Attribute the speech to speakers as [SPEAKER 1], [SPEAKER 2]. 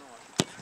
[SPEAKER 1] Illinois.